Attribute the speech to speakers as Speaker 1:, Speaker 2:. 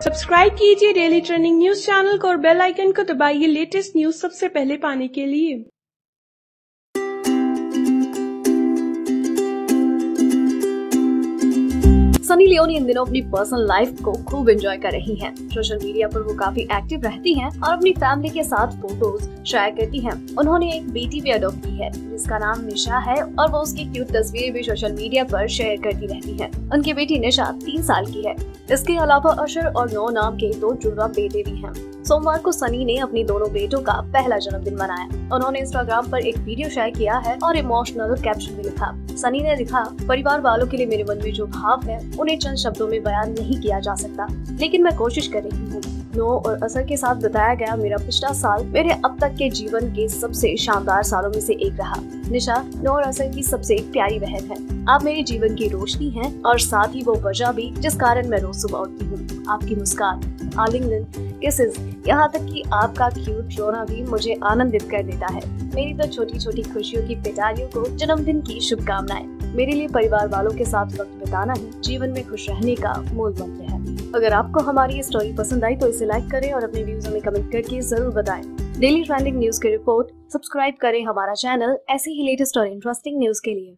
Speaker 1: Subscribe कीजिए daily trending news channel को और बेल आइकन को दबाइए लेटेस्ट न्यूज़ सबसे पहले पाने के लिए।
Speaker 2: सनी लियोनी इन दिनों अपनी पर्सनल लाइफ को खूब एंजॉय कर रही हैं। सोशल मीडिया पर वो काफ़ी एक्टिव रहती हैं और अपनी फैमिली के साथ फ़ोटोज़ शेयर करती हैं। उन्होंने एक बेटी भी अडोप्ट की है, जिसका नाम निशा है और वो उसकी क्यूट तस्वीरें भी सोशल मीडिया पर शेयर करती रहती है उनकी बेटी निशा तीन साल की है इसके अलावा अशर और नौ नाम के दो जुड़वा बेटे भी हैं। सोमवार को सनी ने अपनी दोनों बेटों का पहला जन्मदिन मनाया। उन्होंने इंस्टाग्राम पर एक वीडियो शेयर किया है और इमोशनल कैप्शन भी लिखा। सनी ने लिखा, परिवार वालों के लिए मेरे मन में जो भाव है, उन्हें चंद शब्दों में बयान नहीं किया जा सकता। लेकिन मैं कोशिश कर रही हूँ। नो, और असर के साथ बताया गया, मेरा पिछला साल मेरे अब तक के जीवन के सबसे शानदार सालों में से एक रहा। निशा, नो, और असर की सबसे प्यारी बहन है। आप मेरे जीवन की रोशनी हैं और साथ ही वो वजह भी जिस कारण मैं रोज सुबह उठती हूँ। आपकी मुस्कान। आलिंगन किसेस यहाँ तक कि आपका क्यूट रोना भी मुझे आनंदित कर देता है। मेरी तो छोटी छोटी खुशियों की पिटारियों को जन्मदिन की शुभकामनाएँ। मेरे लिए परिवार वालों के साथ वक्त बिताना ही जीवन में खुश रहने का मूल मंत्र है। अगर आपको हमारी ये स्टोरी पसंद आई तो इसे लाइक करें और अपने व्यूज़ हमें कमेंट करके ज़रूर बताएँ। डेली ट्रेंडिंग न्यूज़ की रिपोर्ट सब्सक्राइब करें हमारा चैनल ऐसे ही लेटेस्ट और इंटरेस्टिंग न्यूज़ के लिए।